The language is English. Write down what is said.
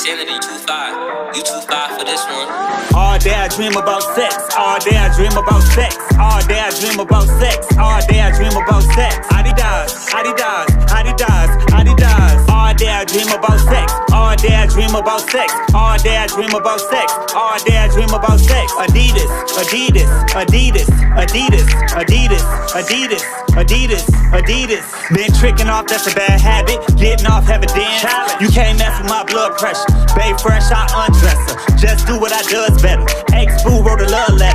Taylor, too fine. You too fine for this one. All day I dream about sex. All day I dream about sex. All day I dream about sex. All day I dream about sex. Adidas, Adidas, I dream about sex. All day I dream about sex. All day I dream about sex. All day I dream about sex. Adidas, Adidas, Adidas, Adidas, Adidas, Adidas, Adidas, Adidas. Been tricking off, that's a bad habit. Getting off, have a dance. You can't mess with my blood pressure. Bay fresh, I undress her. Just do what I does better. Ex boo wrote a love letter.